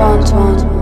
Antoine.